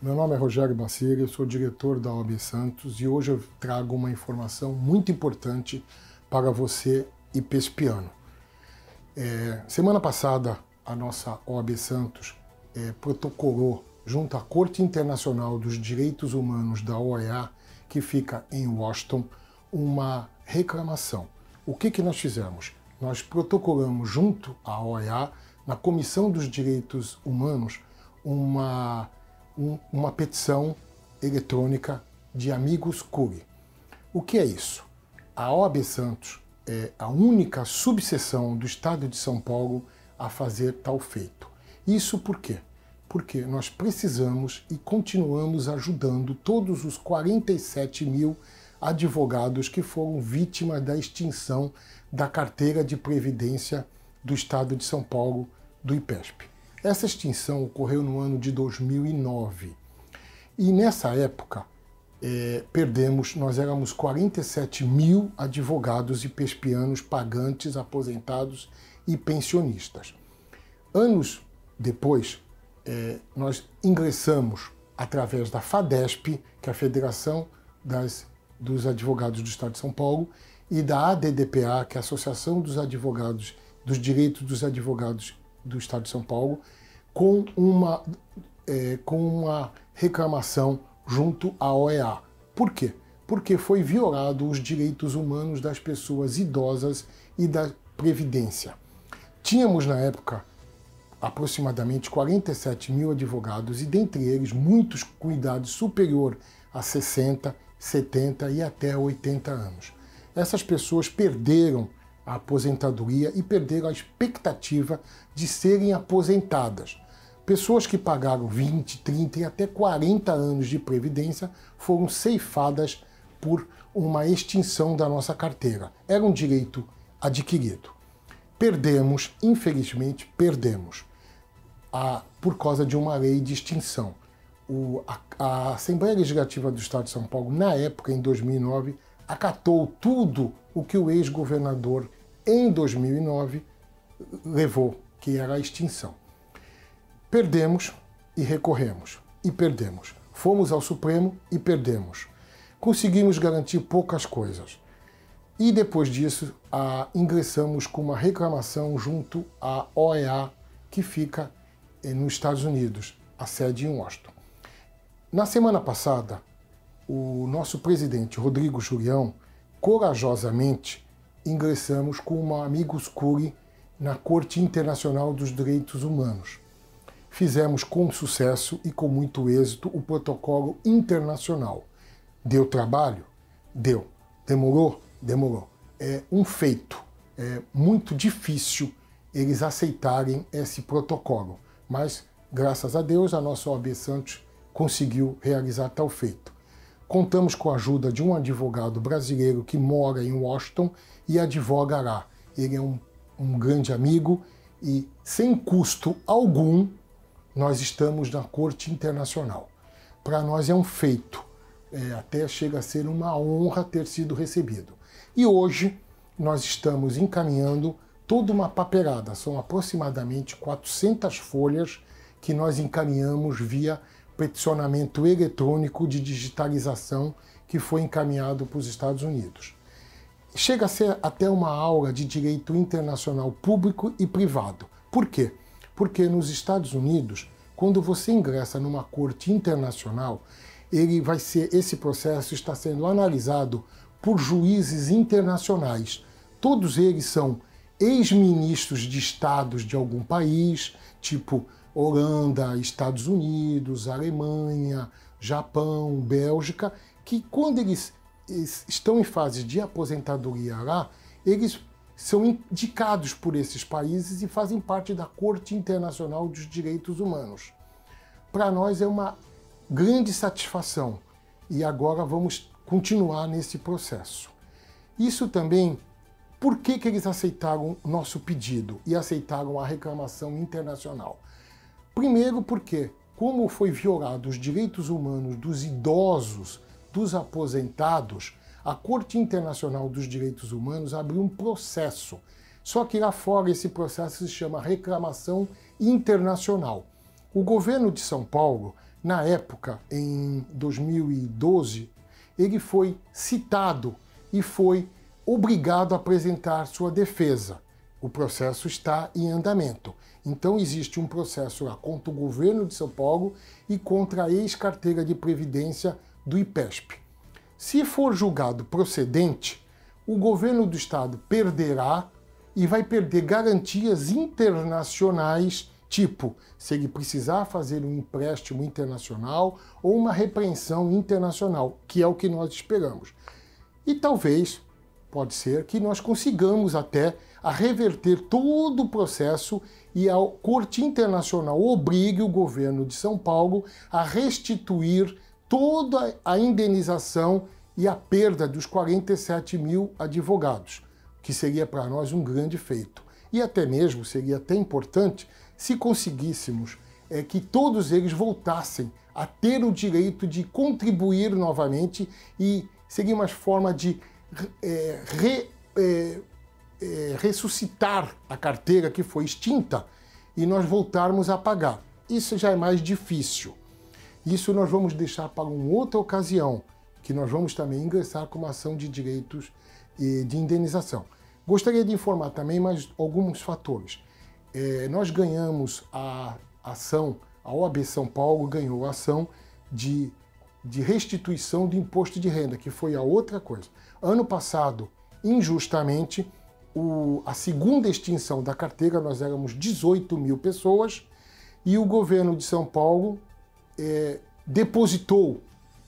Meu nome é Rogério Baceri, eu sou diretor da OAB Santos e hoje eu trago uma informação muito importante para você e pespiano. É, semana passada, a nossa OAB Santos é, protocolou junto à Corte Internacional dos Direitos Humanos da OEA, que fica em Washington, uma reclamação. O que, que nós fizemos? Nós protocolamos junto à OEA, na Comissão dos Direitos Humanos, uma um, uma petição eletrônica de amigos Cury. O que é isso? A OAB Santos é a única subseção do Estado de São Paulo a fazer tal feito. Isso por quê? Porque nós precisamos e continuamos ajudando todos os 47 mil advogados que foram vítimas da extinção da carteira de previdência do Estado de São Paulo, do IPESP. Essa extinção ocorreu no ano de 2009. E nessa época, é, perdemos, nós éramos 47 mil advogados e pespianos pagantes, aposentados e pensionistas. Anos depois, é, nós ingressamos através da FADESP, que é a Federação das, dos Advogados do Estado de São Paulo, e da ADDPA, que é a Associação dos Advogados, dos Direitos dos Advogados do Estado de São Paulo com uma, é, com uma reclamação junto à OEA. Por quê? Porque foi violado os direitos humanos das pessoas idosas e da Previdência. Tínhamos na época aproximadamente 47 mil advogados e dentre eles muitos com idade superior a 60, 70 e até 80 anos. Essas pessoas perderam a aposentadoria e perderam a expectativa de serem aposentadas. Pessoas que pagaram 20, 30 e até 40 anos de previdência foram ceifadas por uma extinção da nossa carteira. Era um direito adquirido. Perdemos, infelizmente, perdemos, a, por causa de uma lei de extinção. O, a, a Assembleia Legislativa do Estado de São Paulo, na época, em 2009, acatou tudo o que o ex-governador em 2009 levou, que era a extinção. Perdemos e recorremos, e perdemos. Fomos ao Supremo e perdemos. Conseguimos garantir poucas coisas. E depois disso, a, ingressamos com uma reclamação junto à OEA, que fica eh, nos Estados Unidos, a sede em Washington. Na semana passada, o nosso presidente Rodrigo Julião corajosamente ingressamos com uma amigos curi na Corte Internacional dos Direitos Humanos. Fizemos com sucesso e com muito êxito o protocolo internacional. Deu trabalho? Deu. Demorou? Demorou. É um feito. É muito difícil eles aceitarem esse protocolo, mas graças a Deus a nossa OAB Santos conseguiu realizar tal feito. Contamos com a ajuda de um advogado brasileiro que mora em Washington e advoga lá. Ele é um, um grande amigo e, sem custo algum, nós estamos na Corte Internacional. Para nós é um feito, é, até chega a ser uma honra ter sido recebido. E hoje nós estamos encaminhando toda uma papelada, são aproximadamente 400 folhas que nós encaminhamos via peticionamento eletrônico de digitalização que foi encaminhado para os Estados Unidos. Chega a ser até uma aula de direito internacional público e privado. Por quê? Porque nos Estados Unidos, quando você ingressa numa corte internacional, ele vai ser esse processo está sendo analisado por juízes internacionais. Todos eles são ex-ministros de estados de algum país, tipo Holanda, Estados Unidos, Alemanha, Japão, Bélgica, que quando eles estão em fase de aposentadoria lá, eles são indicados por esses países e fazem parte da Corte Internacional dos Direitos Humanos. Para nós é uma grande satisfação e agora vamos continuar nesse processo. Isso também, por que, que eles aceitaram nosso pedido e aceitaram a reclamação internacional? Primeiro, porque, como foi violado os direitos humanos dos idosos, dos aposentados, a Corte Internacional dos Direitos Humanos abriu um processo. Só que lá fora esse processo se chama reclamação internacional. O governo de São Paulo na época, em 2012, ele foi citado e foi obrigado a apresentar sua defesa. O processo está em andamento. Então existe um processo lá contra o governo de São Paulo e contra a ex-carteira de previdência do IPESP. Se for julgado procedente, o governo do estado perderá e vai perder garantias internacionais, tipo, se ele precisar fazer um empréstimo internacional ou uma repreensão internacional, que é o que nós esperamos. E talvez, pode ser, que nós consigamos até a reverter todo o processo e a Corte Internacional obrigue o governo de São Paulo a restituir toda a indenização e a perda dos 47 mil advogados, que seria para nós um grande feito. E até mesmo seria até importante se conseguíssemos é, que todos eles voltassem a ter o direito de contribuir novamente e seria uma forma de é, re, é, é, ressuscitar a carteira que foi extinta e nós voltarmos a pagar. Isso já é mais difícil. Isso nós vamos deixar para uma outra ocasião, que nós vamos também ingressar com uma ação de direitos e de indenização. Gostaria de informar também mais alguns fatores. É, nós ganhamos a ação, a OAB São Paulo ganhou a ação de, de restituição do imposto de renda, que foi a outra coisa. Ano passado, injustamente, o, a segunda extinção da carteira, nós éramos 18 mil pessoas, e o governo de São Paulo é, depositou,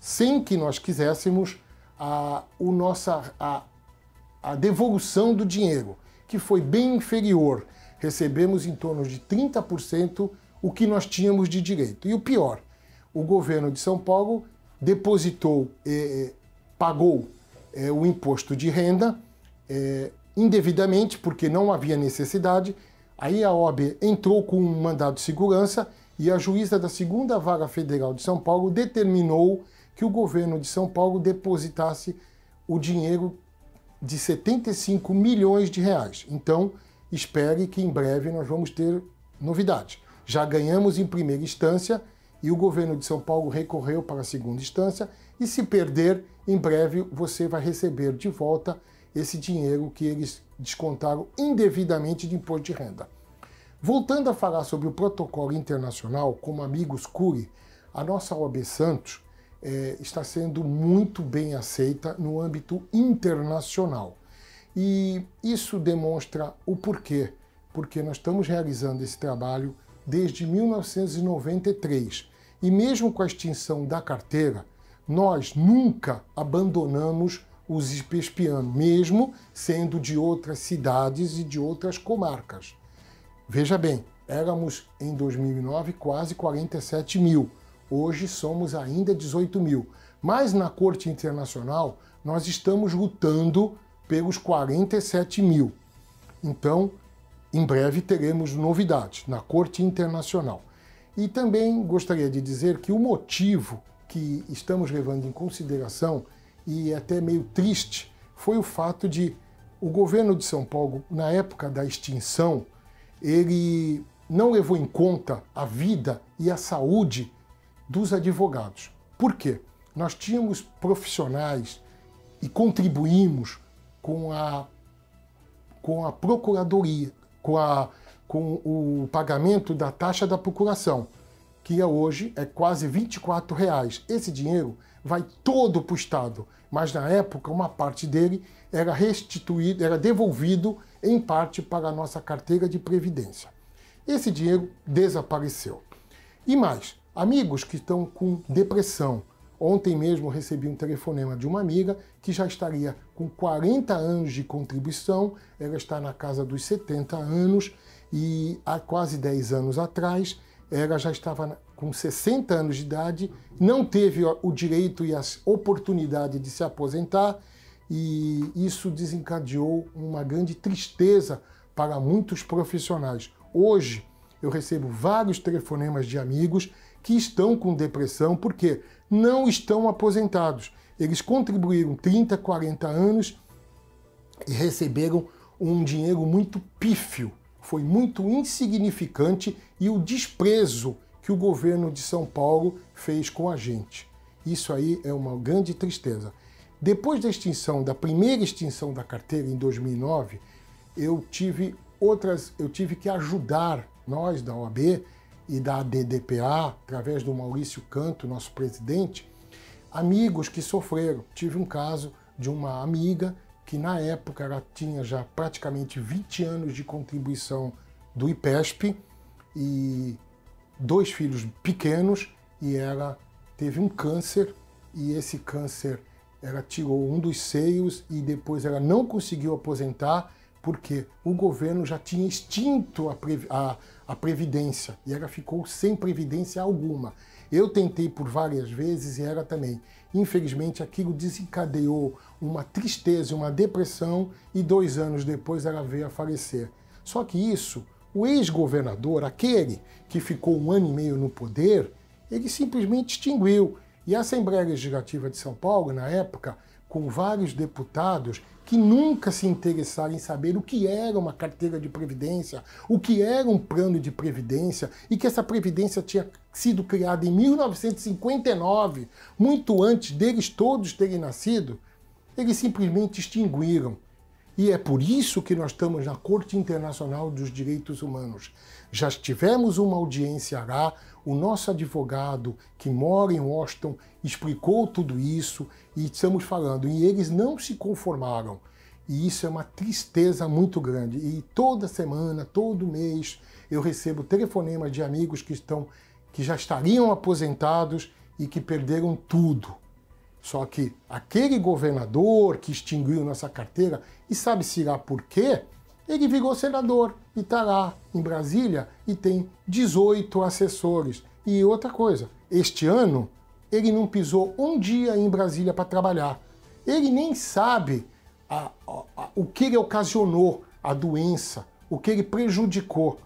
sem que nós quiséssemos, a, o nossa, a, a devolução do dinheiro, que foi bem inferior. Recebemos em torno de 30% o que nós tínhamos de direito. E o pior, o governo de São Paulo depositou, é, pagou é, o imposto de renda indevidamente, porque não havia necessidade. Aí a OAB entrou com um mandado de segurança e a juíza da segunda vara federal de São Paulo determinou que o governo de São Paulo depositasse o dinheiro de 75 milhões de reais. Então, espere que em breve nós vamos ter novidade. Já ganhamos em primeira instância e o governo de São Paulo recorreu para a segunda instância e se perder, em breve você vai receber de volta esse dinheiro que eles descontaram indevidamente de imposto de renda. Voltando a falar sobre o protocolo internacional, como amigos Cury, a nossa OAB Santos é, está sendo muito bem aceita no âmbito internacional. E isso demonstra o porquê. Porque nós estamos realizando esse trabalho desde 1993. E mesmo com a extinção da carteira, nós nunca abandonamos os espianos, mesmo sendo de outras cidades e de outras comarcas. Veja bem, éramos em 2009 quase 47 mil, hoje somos ainda 18 mil. Mas na Corte Internacional nós estamos lutando pelos 47 mil. Então, em breve teremos novidades na Corte Internacional. E também gostaria de dizer que o motivo que estamos levando em consideração e até meio triste foi o fato de o governo de São Paulo, na época da extinção, ele não levou em conta a vida e a saúde dos advogados. Por quê? Nós tínhamos profissionais e contribuímos com a, com a procuradoria, com, a, com o pagamento da taxa da procuração, que hoje é quase 24 reais. Esse dinheiro vai todo para o Estado, mas na época uma parte dele era restituído, era devolvido em parte para a nossa carteira de previdência. Esse dinheiro desapareceu. E mais, amigos que estão com depressão. Ontem mesmo recebi um telefonema de uma amiga que já estaria com 40 anos de contribuição, ela está na casa dos 70 anos e há quase 10 anos atrás ela já estava com 60 anos de idade, não teve o direito e a oportunidade de se aposentar, e isso desencadeou uma grande tristeza para muitos profissionais. Hoje, eu recebo vários telefonemas de amigos que estão com depressão porque não estão aposentados. Eles contribuíram 30, 40 anos e receberam um dinheiro muito pífio, foi muito insignificante e o desprezo que o governo de São Paulo fez com a gente. Isso aí é uma grande tristeza. Depois da extinção, da primeira extinção da carteira em 2009, eu tive outras, eu tive que ajudar nós da OAB e da DDPA, através do Maurício Canto, nosso presidente, amigos que sofreram. Tive um caso de uma amiga que na época ela tinha já praticamente 20 anos de contribuição do IPESP e dois filhos pequenos e ela teve um câncer e esse câncer ela tirou um dos seios e depois ela não conseguiu aposentar porque o governo já tinha extinto a, a, a previdência e ela ficou sem previdência alguma. Eu tentei por várias vezes e ela também. Infelizmente, aquilo desencadeou uma tristeza, uma depressão e dois anos depois ela veio a falecer. Só que isso, o ex-governador, aquele que ficou um ano e meio no poder, ele simplesmente extinguiu. E a Assembleia Legislativa de São Paulo, na época, com vários deputados que nunca se interessaram em saber o que era uma carteira de previdência, o que era um plano de previdência e que essa previdência tinha sido criada em 1959, muito antes deles todos terem nascido, eles simplesmente extinguiram. E é por isso que nós estamos na Corte Internacional dos Direitos Humanos. Já tivemos uma audiência lá, o nosso advogado que mora em Washington explicou tudo isso e estamos falando. E eles não se conformaram. E isso é uma tristeza muito grande. E toda semana, todo mês, eu recebo telefonemas de amigos que estão que já estariam aposentados e que perderam tudo. Só que aquele governador que extinguiu nossa carteira, e sabe-se lá por quê, ele virou senador e está lá em Brasília e tem 18 assessores. E outra coisa, este ano ele não pisou um dia em Brasília para trabalhar. Ele nem sabe a, a, a, o que ele ocasionou, a doença, o que ele prejudicou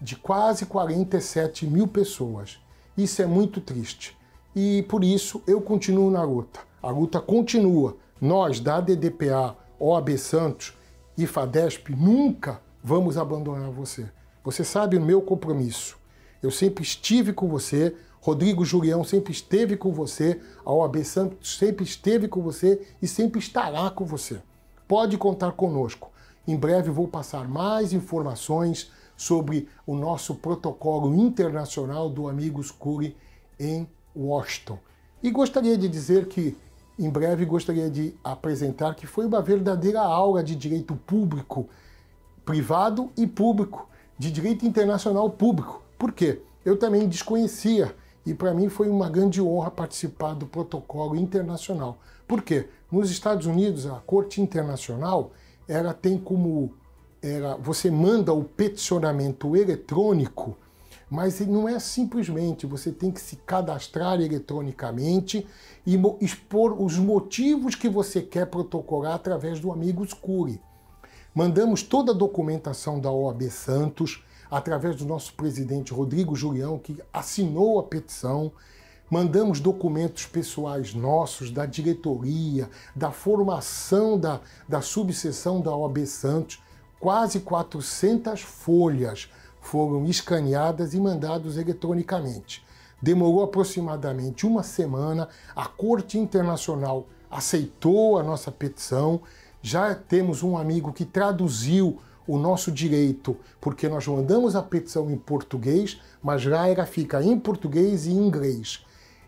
de quase 47 mil pessoas. Isso é muito triste. E por isso eu continuo na luta. A luta continua. Nós, da DDPA, OAB Santos e FADESP, nunca vamos abandonar você. Você sabe o meu compromisso. Eu sempre estive com você, Rodrigo Julião sempre esteve com você, a OAB Santos sempre esteve com você e sempre estará com você. Pode contar conosco. Em breve vou passar mais informações sobre o nosso protocolo internacional do Amigos Cure em Washington. E gostaria de dizer que em breve gostaria de apresentar que foi uma verdadeira aula de direito público, privado e público, de direito internacional público. Por quê? Eu também desconhecia e para mim foi uma grande honra participar do protocolo internacional. Por quê? Nos Estados Unidos, a Corte Internacional, ela tem como ela, você manda o peticionamento eletrônico mas não é simplesmente, você tem que se cadastrar eletronicamente e expor os motivos que você quer protocolar através do Amigos Cure. Mandamos toda a documentação da OAB Santos, através do nosso presidente Rodrigo Julião, que assinou a petição. Mandamos documentos pessoais nossos, da diretoria, da formação da, da subseção da OAB Santos, quase 400 folhas foram escaneadas e mandados eletronicamente. Demorou aproximadamente uma semana, a Corte Internacional aceitou a nossa petição, já temos um amigo que traduziu o nosso direito, porque nós mandamos a petição em português, mas já ela fica em português e inglês.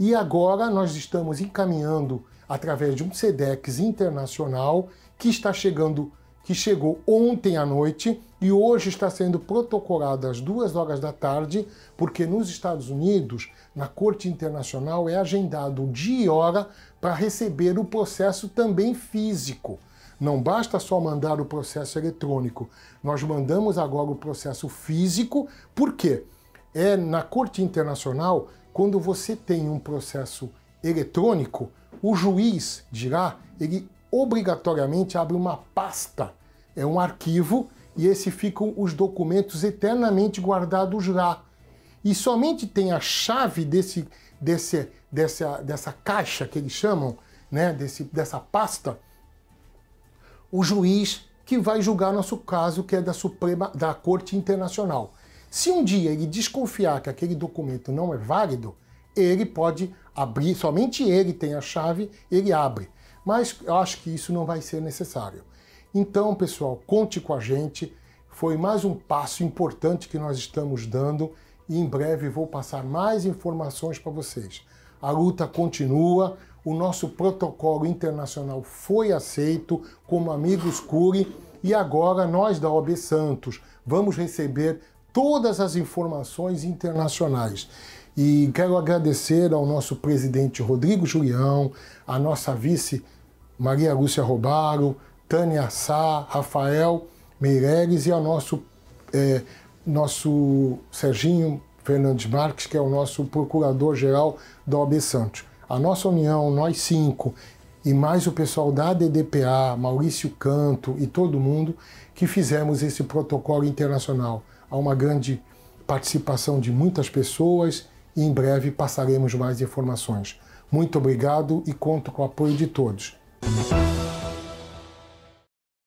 E agora nós estamos encaminhando através de um SEDEX internacional que está chegando que chegou ontem à noite e hoje está sendo protocolado às duas horas da tarde, porque nos Estados Unidos, na Corte Internacional, é agendado dia e hora para receber o processo também físico. Não basta só mandar o processo eletrônico, nós mandamos agora o processo físico, por quê? É na Corte Internacional, quando você tem um processo eletrônico, o juiz dirá, ele obrigatoriamente abre uma pasta, é um arquivo, e esse ficam os documentos eternamente guardados lá. E somente tem a chave desse, desse, dessa, dessa caixa que eles chamam, né, desse, dessa pasta, o juiz que vai julgar nosso caso, que é da Suprema da Corte Internacional. Se um dia ele desconfiar que aquele documento não é válido, ele pode abrir, somente ele tem a chave, ele abre. Mas eu acho que isso não vai ser necessário. Então, pessoal, conte com a gente. Foi mais um passo importante que nós estamos dando e em breve vou passar mais informações para vocês. A luta continua, o nosso protocolo internacional foi aceito como amigos cure e agora nós da OB Santos vamos receber todas as informações internacionais. E quero agradecer ao nosso presidente Rodrigo Julião, à nossa vice Maria Lúcia Robaro, Tânia Sá, Rafael Meireles e ao nosso, é, nosso Serginho Fernandes Marques, que é o nosso procurador-geral da OAB Santos. A nossa união, nós cinco, e mais o pessoal da DDPA, Maurício Canto e todo mundo, que fizemos esse protocolo internacional. Há uma grande participação de muitas pessoas e em breve passaremos mais informações. Muito obrigado e conto com o apoio de todos.